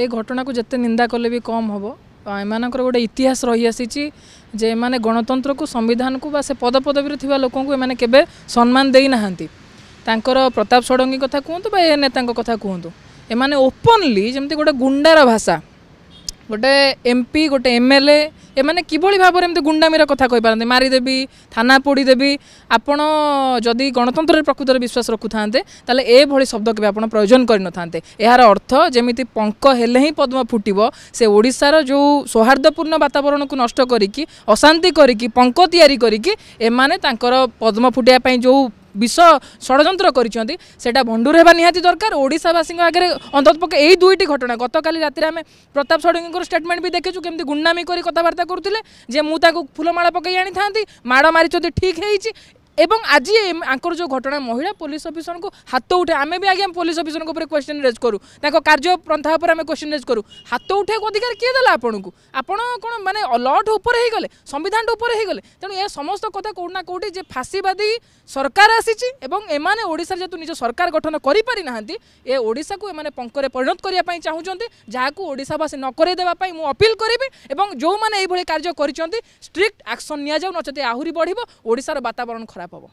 ଏ ଘଟଣାକୁ ଯେତେ ନିନ୍ଦା କଲେ ବି କମ୍ ହେବ ଏମାନଙ୍କର ଗୋଟେ ଇତିହାସ ରହିଆସିଛି ଯେ ଏମାନେ ଗଣତନ୍ତ୍ରକୁ ସମ୍ବିଧାନକୁ ବା ସେ ପଦପଦବୀରେ ଥିବା ଲୋକଙ୍କୁ ଏମାନେ କେବେ ସମ୍ମାନ ଦେଇନାହାନ୍ତି ତାଙ୍କର ପ୍ରତାପ ଷଡ଼ଙ୍ଗୀ କଥା କୁହନ୍ତୁ ବା ଏ ନେତାଙ୍କ କଥା କୁହନ୍ତୁ ଏମାନେ ଓପନଲି ଯେମିତି ଗୋଟେ ଗୁଣ୍ଡାର ଭାଷା ଗୋଟେ ଏମ୍ ପି ଗୋଟେ ଏମ୍ ଏଲ୍ ଏ ଏମାନେ କିଭଳି ଭାବରେ ଏମିତି ଗୁଣ୍ଡାମିର କଥା କହିପାରନ୍ତି ମାରିଦେବି ଥାନା ପୋଡ଼ିଦେବି ଆପଣ ଯଦି ଗଣତନ୍ତ୍ରରେ ପ୍ରକୃତରେ ବିଶ୍ୱାସ ରଖୁଥାନ୍ତେ ତାହେଲେ ଏଭଳି ଶବ୍ଦ କେବେ ଆପଣ ପ୍ରୟୋଜନ କରିନଥାନ୍ତେ ଏହାର ଅର୍ଥ ଯେମିତି ପଙ୍କ ହେଲେ ହିଁ ପଦ୍ମ ଫୁଟିବ ସେ ଓଡ଼ିଶାର ଯେଉଁ ସୌହାର୍ଦ୍ଦପୂର୍ଣ୍ଣ ବାତାବରଣକୁ ନଷ୍ଟ କରିକି ଅଶାନ୍ତି କରିକି ପଙ୍କ ତିଆରି କରିକି ଏମାନେ ତାଙ୍କର ପଦ୍ମ ଫୁଟିବା ପାଇଁ ଯେଉଁ ବିଷ ଷଡ଼ଯନ୍ତ୍ର କରିଛନ୍ତି ସେଇଟା ଭଣ୍ଡୁର ହେବା ନିହାତି ଦରକାର ଓଡ଼ିଶାବାସୀଙ୍କ ଆଗରେ ଅନ୍ତତଃ ପକ୍ଷେ ଏଇ ଦୁଇଟି ଘଟଣା ଗତକାଲି ରାତିରେ ଆମେ ପ୍ରତାପ ଷଡ଼ଙ୍ଗୀଙ୍କର ଷ୍ଟେଟମେଣ୍ଟ ବି ଦେଖିଛୁ କେମିତି ଗୁଣ୍ଡାମି କରି କଥାବାର୍ତ୍ତା କରୁଥିଲେ ଯେ ମୁଁ ତାକୁ ଫୁଲମାଳ ପକାଇ ଆଣିଥାନ୍ତି ମାଡ଼ ମାରିଛନ୍ତି ଠିକ୍ ହେଇଛି এবং আজ আঙ্কর যে ঘটনা মহিলা পুলিশ অফিসরক হাত উঠে আমি বি আজ্ঞা পুলিশ অফিসরক উপরে কোশ্চেন রেজ করু তাঁর কার্যপন্থা উপরে আমি কোশ্চেন রেজ করু হাত উঠাইব অধিকার কি দেলা আপনার আপনার কোণ মানে লট উপরে হয়ে গলে সংবিধান উপরে হয়ে গলে তেমন এ সমস্ত কথা কোটি না কোটি যে ফাঁসিবাদী সরকার আসিছি এবং এমানে ওড়িশার যেহেতু নিজ সরকার গঠন করে না এ ওড়িশাকে এমানে পঙ্করে পরিণত করা চাহুন যাকে ওড়িশাবাসী নকরাই দেওয়া মু অপিল করবি এবং যে এইভাবে কার্য করছেন স্ট্রিক্ট আকশন নিয়ে যাও নচেত আহরি বড় ওড়িশার বাতাবরণ খারাপ পাবো